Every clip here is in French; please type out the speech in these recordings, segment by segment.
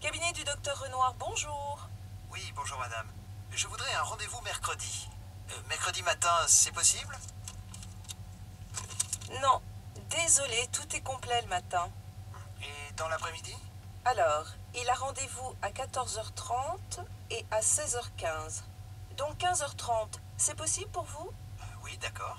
Cabinet du docteur Renoir, bonjour. Oui, bonjour madame. Je voudrais un rendez-vous mercredi. Euh, mercredi matin, c'est possible? Non, désolé, tout est complet le matin. Et dans l'après-midi? Alors, il a rendez-vous à 14h30 et à 16h15. Donc 15h30, c'est possible pour vous? Euh, oui, d'accord.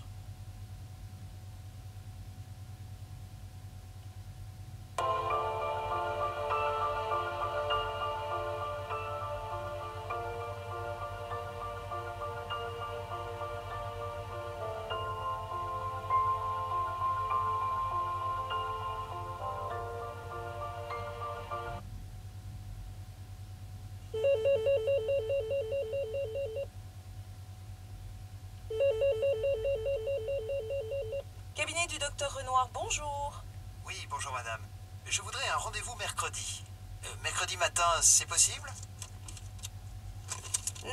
Docteur Renoir, bonjour. Oui, bonjour madame. Je voudrais un rendez-vous mercredi. Euh, mercredi matin, c'est possible?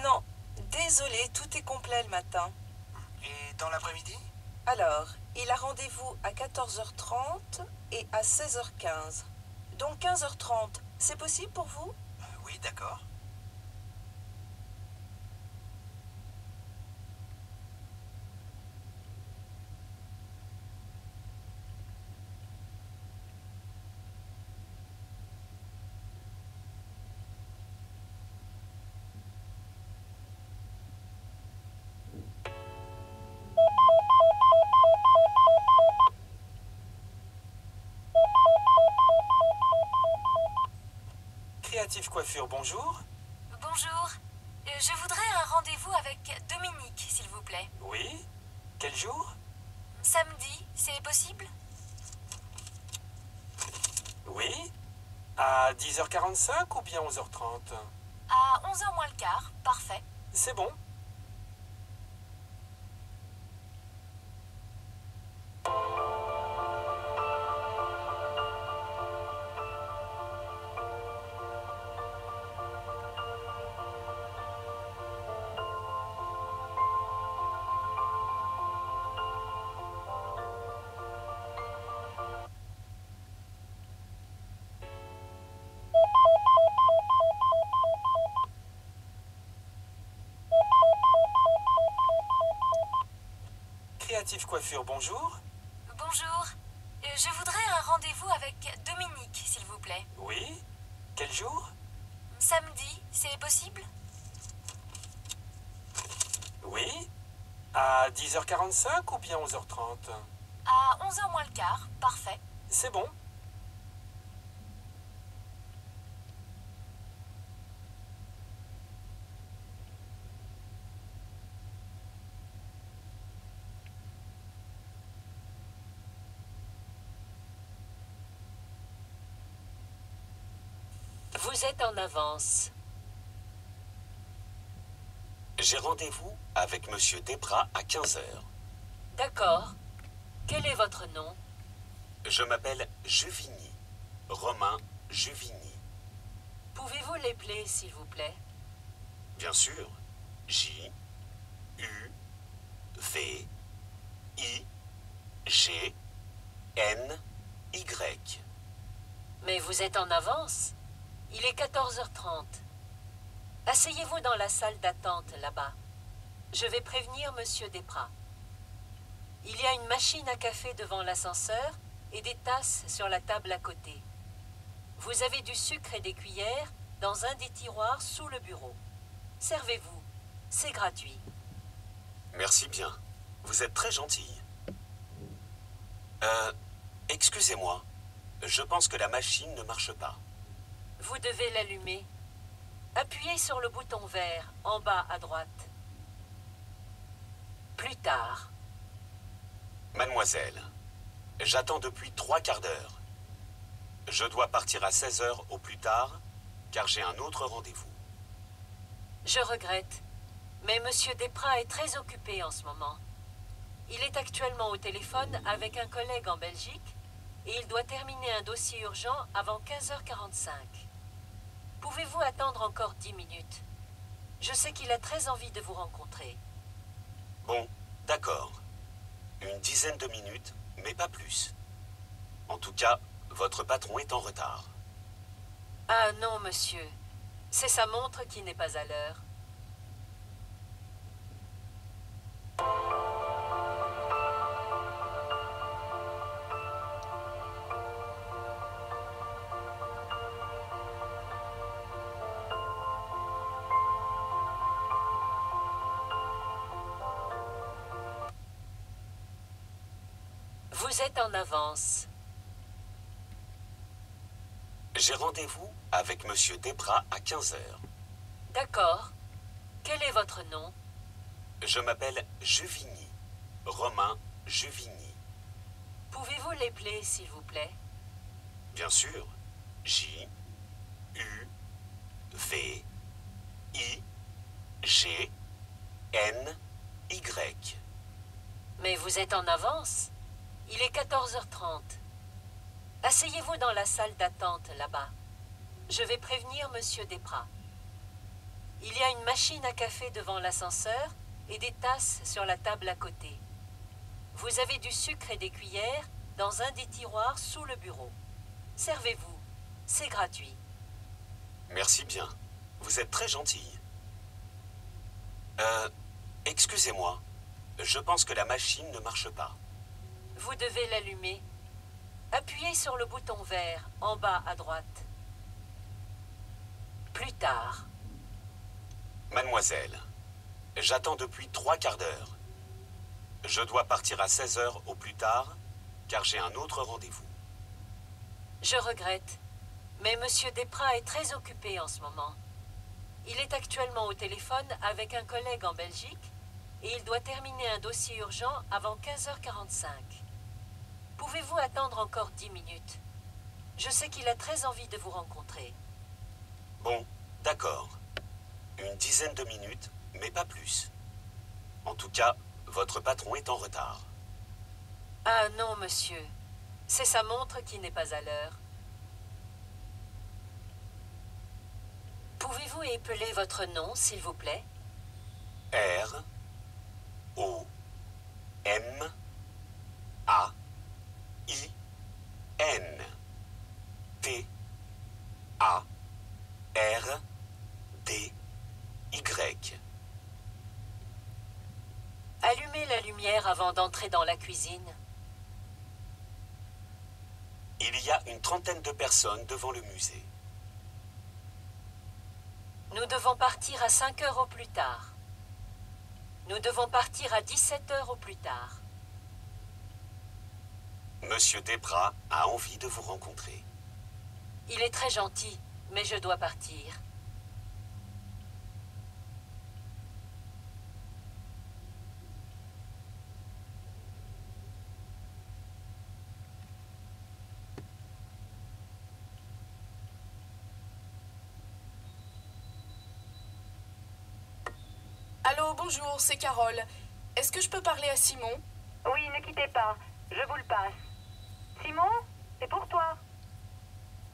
Non, désolé, tout est complet le matin. Et dans l'après-midi? Alors, il a rendez-vous à 14h30 et à 16h15. Donc 15h30, c'est possible pour vous? Euh, Oui, d'accord. Coiffure, bonjour. Bonjour. Euh, Je voudrais un rendez-vous avec Dominique, s'il vous plaît. Oui Quel jour? Samedi, c'est possible? Oui À 10h45 ou bien 11h30 À 11h moins le quart, parfait. C'est bon. Coiffure, bonjour. Bonjour. Euh, Je voudrais un rendez-vous avec Dominique, s'il vous plaît. Oui Quel jour? Samedi, c'est possible? Oui À 10h45 ou bien 11h30 À 11h moins le quart, parfait. C'est bon. Vous êtes en avance. J'ai rendez-vous avec Monsieur Desprat à 15h. D'accord. Quel est votre nom? Je m'appelle Juvigny. Romain Juvigny. Pouvez-vous l'épeler, s'il vous plaît? Bien sûr. J. U. V. I. G. N. Y. Mais vous êtes en avance. Il est 14h30. Asseyez-vous dans la salle d'attente là-bas. Je vais prévenir Monsieur Desprats. Il y a une machine à café devant l'ascenseur et des tasses sur la table à côté. Vous avez du sucre et des cuillères dans un des tiroirs sous le bureau. Servez-vous. C'est gratuit. Merci bien. Vous êtes très gentille. Euh. Excusez-moi. Je pense que la machine ne marche pas. Vous devez l'allumer. Appuyez sur le bouton vert en bas à droite. Plus tard. Mademoiselle, j'attends depuis trois quarts d'heure. Je dois partir à 16 heures au plus tard, car j'ai un autre rendez-vous. Je regrette, mais Monsieur Desprats est très occupé en ce moment. Il est actuellement au téléphone avec un collègue en Belgique et il doit terminer un dossier urgent avant 15h45. Pouvez-vous attendre encore 10 minutes? Je sais qu'il a très envie de vous rencontrer. Bon, d'accord. Une dizaine de minutes, mais pas plus. En tout cas, votre patron est en retard. Ah non, monsieur. C'est sa montre qui n'est pas à l'heure. Vous êtes en avance. J'ai rendez-vous avec Monsieur Debras à 15 heures. D'accord. Quel est votre nom? Je m'appelle Juvigny. Romain Juvigny. Pouvez-vous l'épeler, s'il vous plaît? Bien sûr. J. U. V. I. G. N. Y. Mais vous êtes en avance. Il est 14h30. Asseyez-vous dans la salle d'attente là-bas. Je vais prévenir Monsieur Desprats. Il y a une machine à café devant l'ascenseur et des tasses sur la table à côté. Vous avez du sucre et des cuillères dans un des tiroirs sous le bureau. Servez-vous. C'est gratuit. Merci bien. Vous êtes très gentille. Euh, excusez-moi. Je pense que la machine ne marche pas. Vous devez l'allumer. Appuyez sur le bouton vert en bas à droite. Plus tard. Mademoiselle, j'attends depuis trois quarts d'heure. Je dois partir à 16 heures au plus tard, car j'ai un autre rendez-vous. Je regrette, mais Monsieur Desprats est très occupé en ce moment. Il est actuellement au téléphone avec un collègue en Belgique et il doit terminer un dossier urgent avant 15h45. Pouvez-vous attendre encore dix minutes? Je sais qu'il a très envie de vous rencontrer. Bon, d'accord. Une dizaine de minutes, mais pas plus. En tout cas, votre patron est en retard. Ah non, monsieur. C'est sa montre qui n'est pas à l'heure. Pouvez-vous épeler votre nom, s'il vous plaît? R. O. M. A. I. N. T. A. R. D. Y. Allumez la lumière avant d'entrer dans la cuisine. Il y a une trentaine de personnes devant le musée. Nous devons partir à 5 heures au plus tard. Nous devons partir à 17 heures au plus tard. Monsieur Desprats a envie de vous rencontrer. Il est très gentil, mais je dois partir. Allô, bonjour, c'est Carole. Est-ce que je peux parler à Simon? Oui, ne quittez pas. Je vous le passe. Simon, c'est pour toi.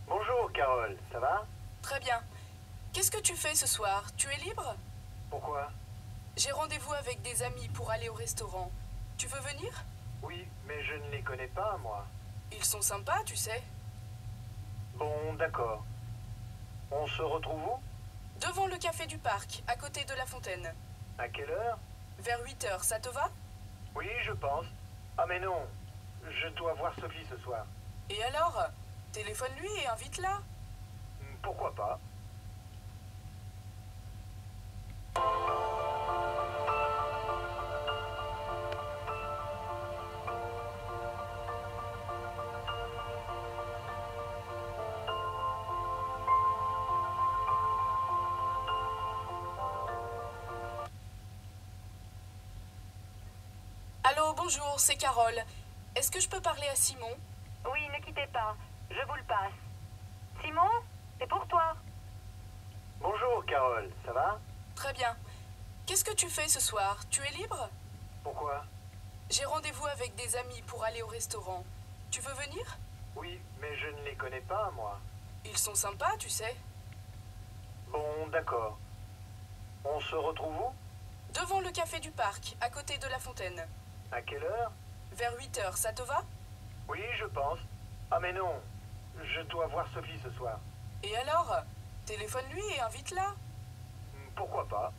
Bonjour Carole, ça va? Très bien. Qu'est-ce que tu fais ce soir? Tu es libre? Pourquoi? J'ai rendez-vous avec des amis pour aller au restaurant. Tu veux venir? Oui, mais je ne les connais pas, moi. Ils sont sympas, tu sais. Bon, d'accord. On se retrouve où? Devant le café du parc, à côté de la fontaine. À quelle heure? Vers 8 heures, ça te va? Oui, je pense. Ah mais non, je dois voir Sophie ce soir. Et alors Téléphone-lui et invite-la. Pourquoi pas Allô, bonjour, c'est Carole. Est-ce que je peux parler à Simon? Oui, ne quittez pas. Je vous le passe. Simon, c'est pour toi. Bonjour Carole, ça va? Très bien. Qu'est-ce que tu fais ce soir? Tu es libre? Pourquoi? J'ai rendez-vous avec des amis pour aller au restaurant. Tu veux venir? Oui, mais je ne les connais pas, moi. Ils sont sympas, tu sais. Bon, d'accord. On se retrouve où? Devant le café du parc, à côté de la fontaine. À quelle heure? Vers 8 heures, ça te va? Oui, je pense. Ah mais non, je dois voir Sophie ce soir. Et alors? Téléphone-lui et invite-la. Pourquoi pas?